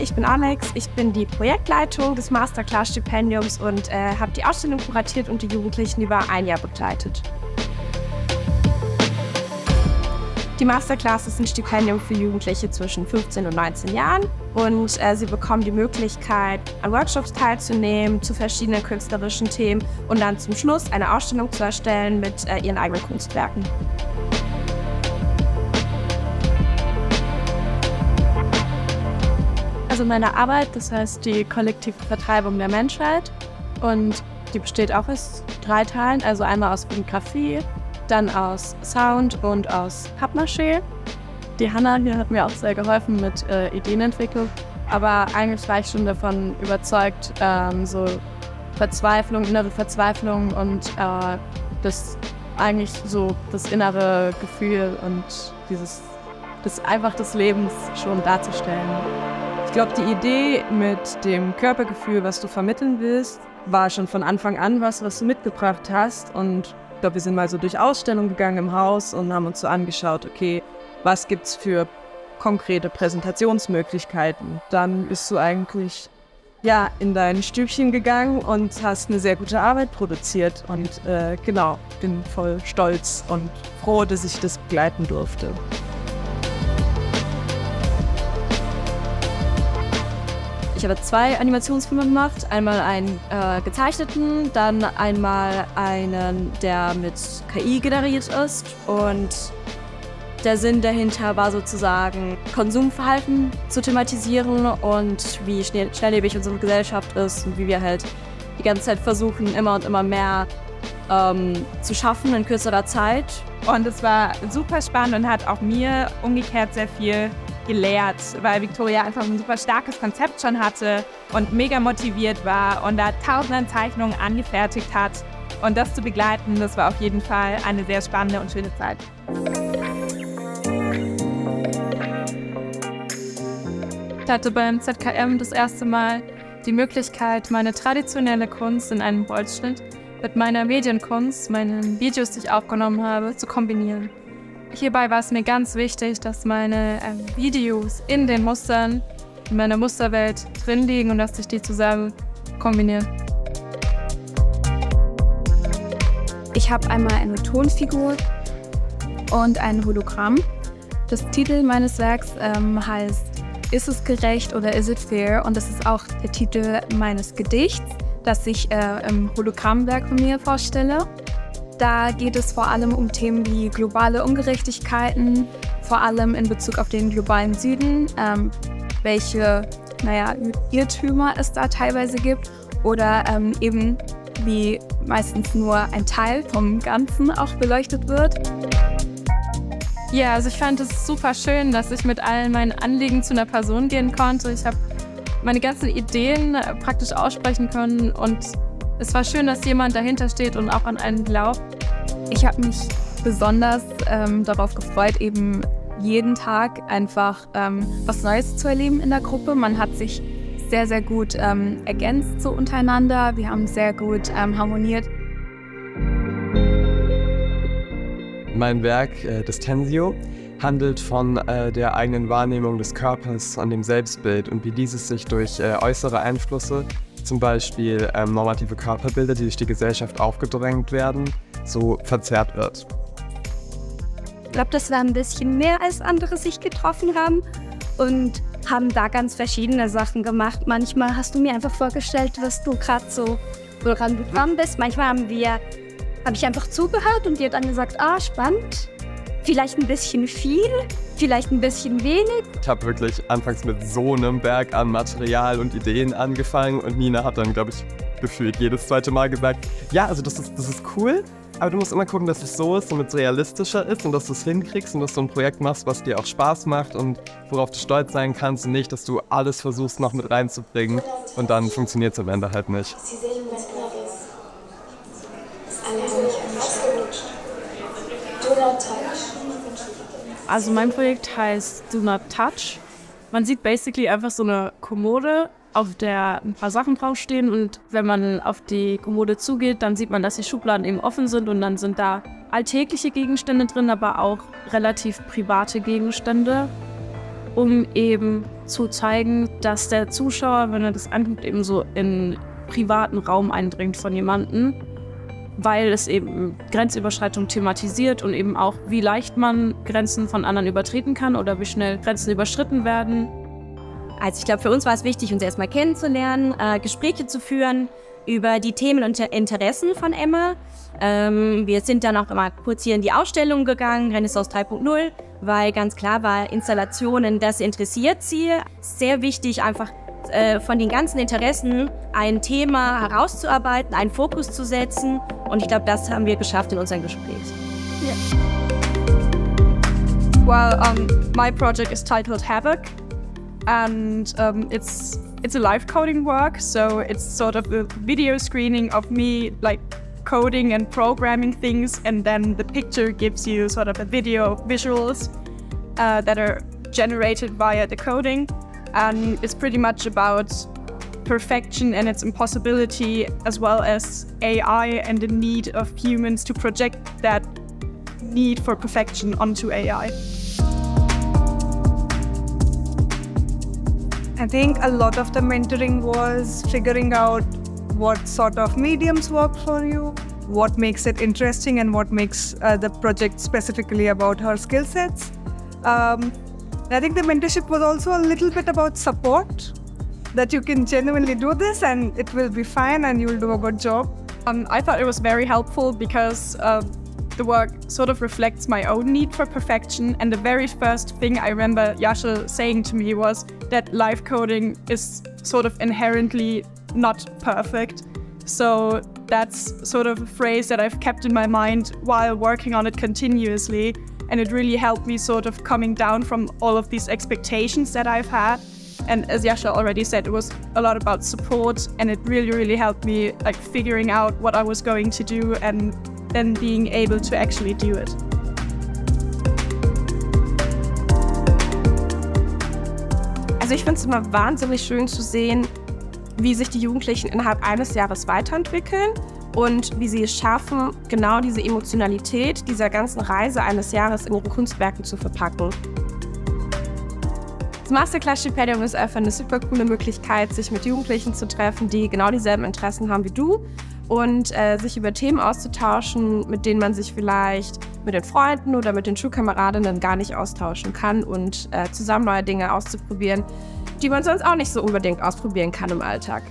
Ich bin Alex. Ich bin die Projektleitung des Masterclass-Stipendiums und äh, habe die Ausstellung kuratiert und die Jugendlichen über ein Jahr begleitet. Die Masterclass ist ein Stipendium für Jugendliche zwischen 15 und 19 Jahren und äh, sie bekommen die Möglichkeit, an Workshops teilzunehmen zu verschiedenen künstlerischen Themen und dann zum Schluss eine Ausstellung zu erstellen mit äh, ihren eigenen Kunstwerken. Also meine Arbeit, das heißt die kollektive Vertreibung der Menschheit und die besteht auch aus drei Teilen, also einmal aus Fotografie, dann aus Sound und aus Pappmaché. Die Hanna hier hat mir auch sehr geholfen mit äh, Ideenentwicklung, aber eigentlich war ich schon davon überzeugt, ähm, so Verzweiflung, innere Verzweiflung und äh, das eigentlich so das innere Gefühl und dieses das einfach des Lebens schon darzustellen. Ich glaube, die Idee mit dem Körpergefühl, was du vermitteln willst, war schon von Anfang an was, was du mitgebracht hast und ich glaube, wir sind mal so durch Ausstellungen gegangen im Haus und haben uns so angeschaut, okay, was gibt es für konkrete Präsentationsmöglichkeiten. Dann bist du eigentlich ja, in dein Stübchen gegangen und hast eine sehr gute Arbeit produziert. Und äh, genau, bin voll stolz und froh, dass ich das begleiten durfte. Ich habe zwei Animationsfilme gemacht. Einmal einen äh, gezeichneten, dann einmal einen, der mit KI generiert ist. Und der Sinn dahinter war sozusagen, Konsumverhalten zu thematisieren und wie schnell, schnelllebig unsere Gesellschaft ist und wie wir halt die ganze Zeit versuchen, immer und immer mehr ähm, zu schaffen in kürzerer Zeit. Und es war super spannend und hat auch mir umgekehrt sehr viel gelehrt, weil Victoria einfach ein super starkes Konzept schon hatte und mega motiviert war und da tausende Zeichnungen angefertigt hat. Und das zu begleiten, das war auf jeden Fall eine sehr spannende und schöne Zeit. Ich hatte beim ZKM das erste Mal die Möglichkeit, meine traditionelle Kunst in einem Bolzschnitt mit meiner Medienkunst, meinen Videos, die ich aufgenommen habe, zu kombinieren. Hierbei war es mir ganz wichtig, dass meine äh, Videos in den Mustern, in meiner Musterwelt drin liegen und dass ich die zusammen kombiniere. Ich habe einmal eine Tonfigur und ein Hologramm. Das Titel meines Werks ähm, heißt Ist es gerecht oder is it fair? Und das ist auch der Titel meines Gedichts, das ich äh, im Hologrammwerk von mir vorstelle. Da geht es vor allem um Themen wie globale Ungerechtigkeiten, vor allem in Bezug auf den globalen Süden, ähm, welche naja, Irrtümer es da teilweise gibt oder ähm, eben wie meistens nur ein Teil vom Ganzen auch beleuchtet wird. Ja, also ich fand es super schön, dass ich mit allen meinen Anliegen zu einer Person gehen konnte. Ich habe meine ganzen Ideen praktisch aussprechen können und es war schön, dass jemand dahinter steht und auch an einen glaubt. Ich habe mich besonders ähm, darauf gefreut, eben jeden Tag einfach ähm, was Neues zu erleben in der Gruppe. Man hat sich sehr, sehr gut ähm, ergänzt so untereinander. Wir haben sehr gut ähm, harmoniert. Mein Werk, äh, das Tensio, handelt von äh, der eigenen Wahrnehmung des Körpers und dem Selbstbild und wie dieses sich durch äh, äußere Einflüsse zum Beispiel ähm, normative Körperbilder, die durch die Gesellschaft aufgedrängt werden, so verzerrt wird. Ich glaube, das war ein bisschen mehr, als andere sich getroffen haben und haben da ganz verschiedene Sachen gemacht. Manchmal hast du mir einfach vorgestellt, was du gerade so woran du dran bist. Manchmal haben wir, habe ich einfach zugehört und dir dann gesagt, ah, spannend, vielleicht ein bisschen viel, vielleicht ein bisschen wenig. Ich habe wirklich anfangs mit so einem Berg an Material und Ideen angefangen und Nina hat dann, glaube ich, gefühlt jedes zweite Mal gesagt, ja, also das ist, das ist cool, aber du musst immer gucken, dass es so ist, damit es realistischer ist und dass du es hinkriegst und dass du ein Projekt machst, was dir auch Spaß macht und worauf du stolz sein kannst und nicht, dass du alles versuchst noch mit reinzubringen und dann funktioniert es am Ende halt nicht. Also mein Projekt heißt Do Not Touch. Man sieht basically einfach so eine Kommode, auf der ein paar Sachen draufstehen und wenn man auf die Kommode zugeht, dann sieht man, dass die Schubladen eben offen sind und dann sind da alltägliche Gegenstände drin, aber auch relativ private Gegenstände, um eben zu zeigen, dass der Zuschauer, wenn er das anguckt, eben so in privaten Raum eindringt von jemandem, weil es eben Grenzüberschreitung thematisiert und eben auch, wie leicht man Grenzen von anderen übertreten kann oder wie schnell Grenzen überschritten werden. Also ich glaube, für uns war es wichtig, uns erstmal kennenzulernen, äh, Gespräche zu führen über die Themen und Interessen von Emma. Ähm, wir sind dann auch immer kurz hier in die Ausstellung gegangen, Renaissance 3.0, weil ganz klar war, Installationen, das interessiert sie. Sehr wichtig, einfach äh, von den ganzen Interessen ein Thema herauszuarbeiten, einen Fokus zu setzen. Und ich glaube, das haben wir geschafft in unserem Gespräch. Yeah. Well, um, my project is titled Havoc, and um, it's it's a live coding work. So it's sort of a video screening of me like coding and programming things, and then the picture gives you sort of a video of visuals uh, that are generated via the coding. And it's pretty much about perfection and its impossibility, as well as AI and the need of humans to project that need for perfection onto AI. I think a lot of the mentoring was figuring out what sort of mediums work for you, what makes it interesting, and what makes uh, the project specifically about her skill sets. Um, I think the mentorship was also a little bit about support that you can genuinely do this and it will be fine and you'll do a good job. Um, I thought it was very helpful because uh, the work sort of reflects my own need for perfection. And the very first thing I remember Yasha saying to me was that live coding is sort of inherently not perfect. So that's sort of a phrase that I've kept in my mind while working on it continuously. And it really helped me sort of coming down from all of these expectations that I've had. And as Yasha already said, it was a lot about support and it really, really helped me like figuring out what I was going to do and then being able to actually do it. Also ich finde es immer wahnsinnig schön zu sehen, wie sich die Jugendlichen innerhalb eines Jahres weiterentwickeln und wie sie es schaffen, genau diese Emotionalität dieser ganzen Reise eines Jahres in ihre Kunstwerken zu verpacken. Das Masterclass-Stipendium ist einfach eine super coole Möglichkeit, sich mit Jugendlichen zu treffen, die genau dieselben Interessen haben wie du und äh, sich über Themen auszutauschen, mit denen man sich vielleicht mit den Freunden oder mit den Schulkameradinnen gar nicht austauschen kann und äh, zusammen neue Dinge auszuprobieren, die man sonst auch nicht so unbedingt ausprobieren kann im Alltag.